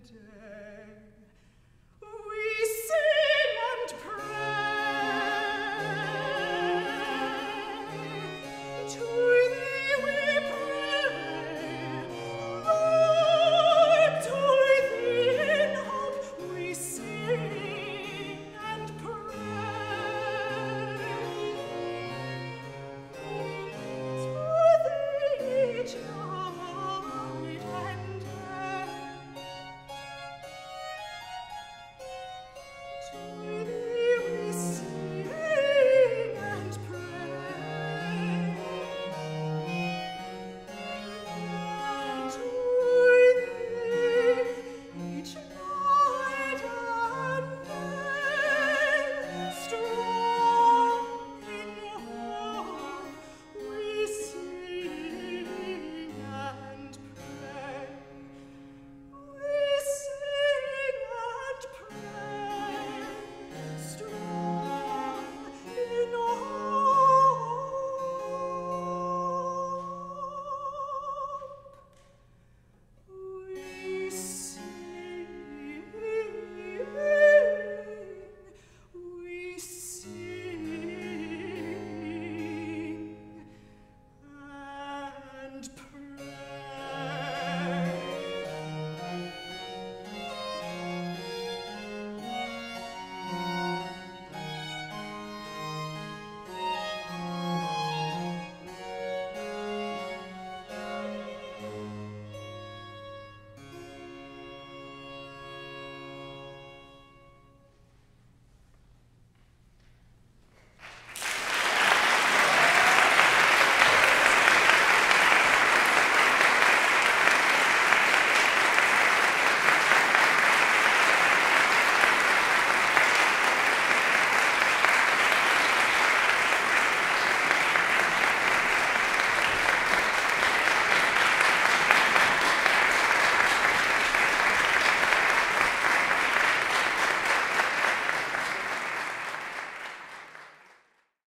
today.